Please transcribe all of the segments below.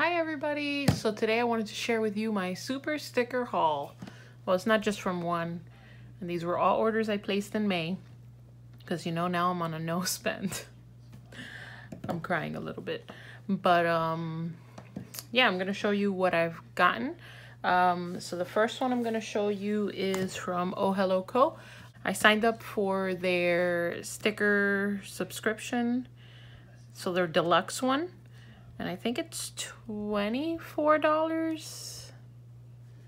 Hi everybody! So today I wanted to share with you my super sticker haul. Well, it's not just from one. And these were all orders I placed in May. Because you know now I'm on a no spend. I'm crying a little bit. But um, yeah, I'm going to show you what I've gotten. Um, so the first one I'm going to show you is from Oh Hello Co. I signed up for their sticker subscription. So their deluxe one and I think it's $24,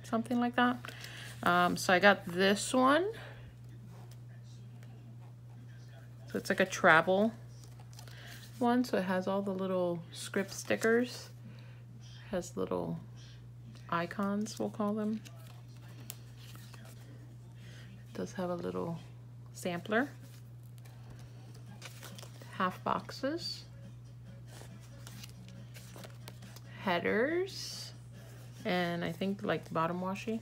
something like that. Um, so I got this one. So it's like a travel one, so it has all the little script stickers. Has little icons, we'll call them. It does have a little sampler. Half boxes. Headers and I think like bottom washi.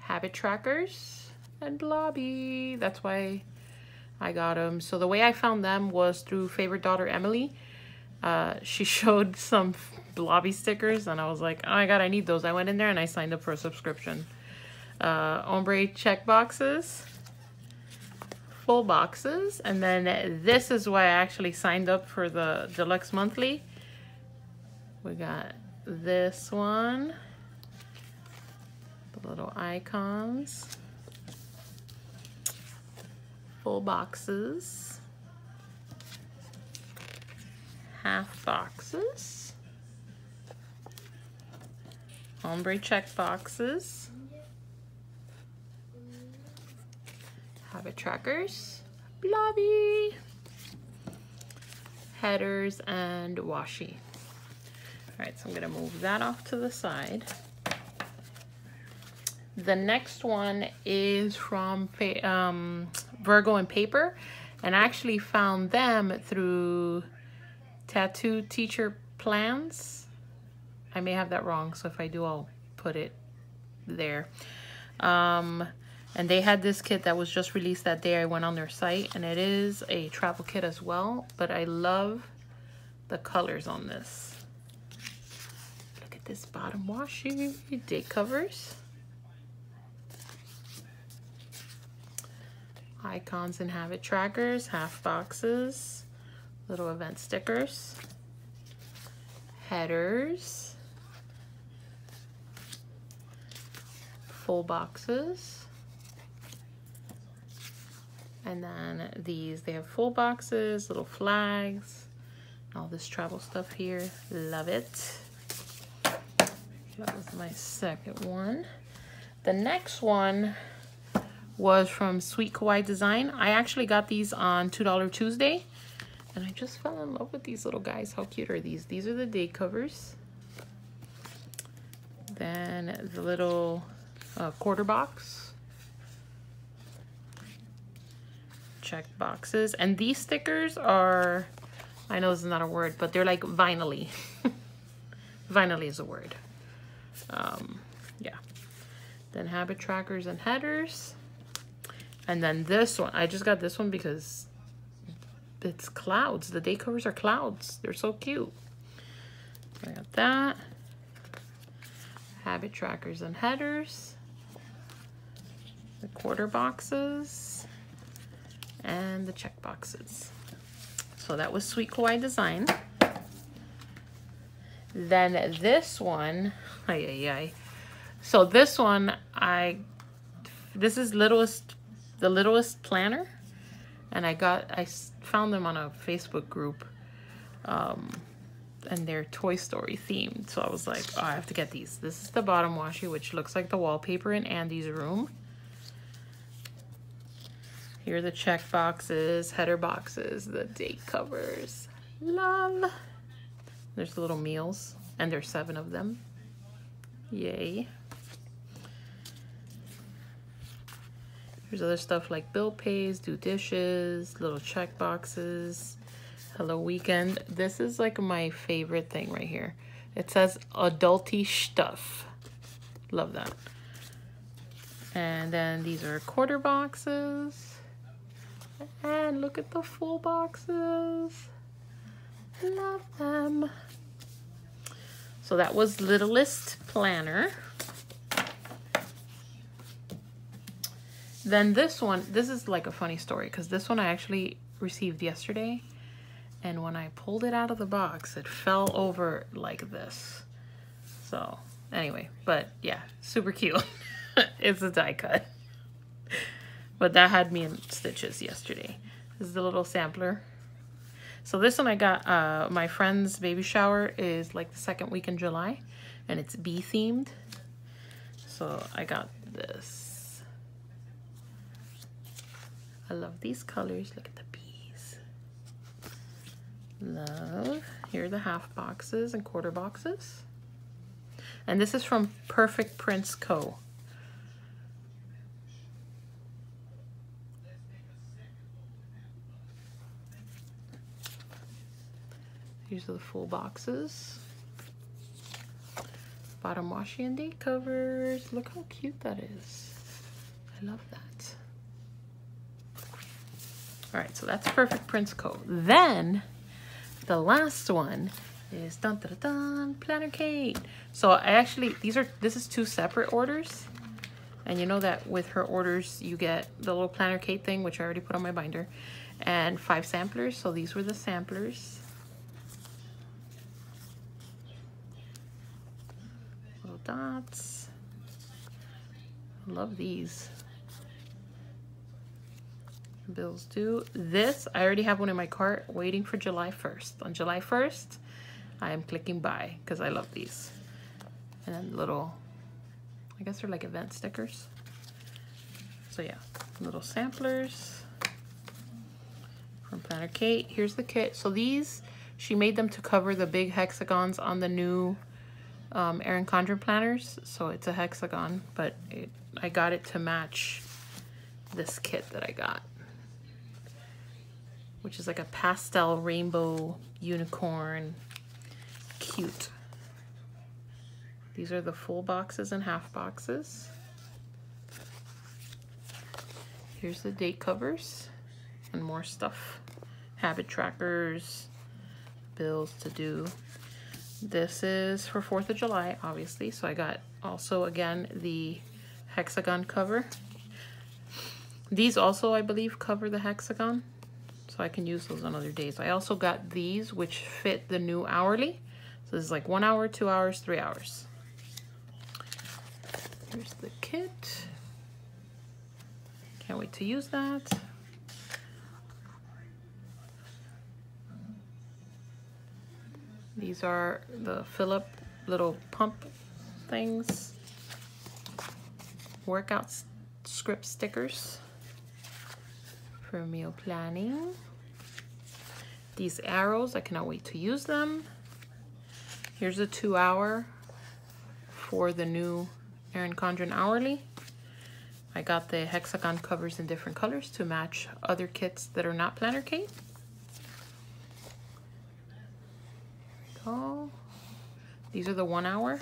Habit trackers and blobby that's why I got them so the way I found them was through favorite daughter Emily. Uh, she showed some blobby stickers and I was like oh my god I need those. I went in there and I signed up for a subscription. Uh, ombre check boxes full boxes and then this is why I actually signed up for the deluxe monthly we got this one, the little icons, full boxes, half boxes, ombre check boxes, habit trackers, blobby, headers, and washi. All right, so I'm gonna move that off to the side. The next one is from um, Virgo and Paper, and I actually found them through Tattooed Teacher Plans. I may have that wrong, so if I do, I'll put it there. Um, and they had this kit that was just released that day I went on their site, and it is a travel kit as well, but I love the colors on this this bottom washi day covers. Icons and habit trackers, half boxes, little event stickers, headers, full boxes, and then these, they have full boxes, little flags, all this travel stuff here. Love it. That was my second one. The next one was from Sweet Kawaii Design. I actually got these on $2 Tuesday. And I just fell in love with these little guys. How cute are these? These are the day covers. Then the little uh, quarter box. Check boxes. And these stickers are, I know this is not a word, but they're like vinyl vinyl is a word. Um, yeah. Then habit trackers and headers. And then this one, I just got this one because it's clouds. The day covers are clouds. They're so cute. I got that. Habit trackers and headers. The quarter boxes. And the check boxes. So that was Sweet Kawaii Design. Then this one, ay, ay, ay. So this one, I, this is littlest, the littlest planner. And I got, I found them on a Facebook group. Um, and they're Toy Story themed. So I was like, oh, I have to get these. This is the bottom washi, which looks like the wallpaper in Andy's room. Here are the check boxes, header boxes, the date covers. Love. There's the little meals, and there's seven of them. Yay. There's other stuff like bill pays, do dishes, little check boxes, hello weekend. This is like my favorite thing right here. It says adulty stuff. Love that. And then these are quarter boxes. And look at the full boxes. Love them. So that was Littlest Planner. Then this one, this is like a funny story because this one I actually received yesterday. And when I pulled it out of the box, it fell over like this. So anyway, but yeah, super cute. it's a die cut. But that had me in stitches yesterday. This is the little sampler. So this one I got, uh, my friend's baby shower is like the second week in July and it's bee themed. So I got this. I love these colors. Look at the bees. Love. Here are the half boxes and quarter boxes. And this is from Perfect Prints Co. These are the full boxes. Bottom washi and date covers. Look how cute that is. I love that. All right, so that's Perfect Prints Co. Then the last one is dun dun dun Planner Kate. So I actually these are this is two separate orders. And you know that with her orders you get the little Planner Kate thing, which I already put on my binder, and five samplers. So these were the samplers. Little dots. Love these. Bills due. This, I already have one in my cart waiting for July 1st. On July 1st, I am clicking buy because I love these. And then little, I guess they're like event stickers. So yeah, little samplers from Planner Kate. Here's the kit. So these, she made them to cover the big hexagons on the new um, Erin Condren planners. So it's a hexagon, but it, I got it to match this kit that I got which is like a pastel rainbow unicorn. Cute. These are the full boxes and half boxes. Here's the date covers and more stuff. Habit trackers, bills to do. This is for 4th of July, obviously. So I got also, again, the hexagon cover. These also, I believe, cover the hexagon so I can use those on other days. I also got these, which fit the new hourly. So this is like one hour, two hours, three hours. Here's the kit. Can't wait to use that. These are the Philip little pump things. Workout script stickers for meal planning. These arrows, I cannot wait to use them. Here's a two hour for the new Erin Condren Hourly. I got the hexagon covers in different colors to match other kits that are not Planner Kate. Go. These are the one hour.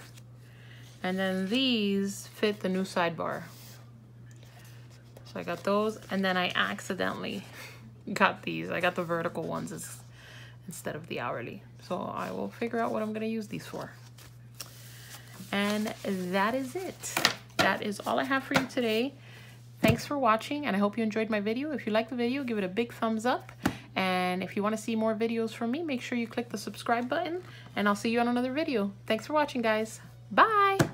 And then these fit the new sidebar. So I got those. And then I accidentally got these. I got the vertical ones instead of the hourly. So I will figure out what I'm gonna use these for. And that is it. That is all I have for you today. Thanks for watching and I hope you enjoyed my video. If you like the video, give it a big thumbs up. And if you wanna see more videos from me, make sure you click the subscribe button and I'll see you on another video. Thanks for watching guys. Bye.